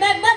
back, back.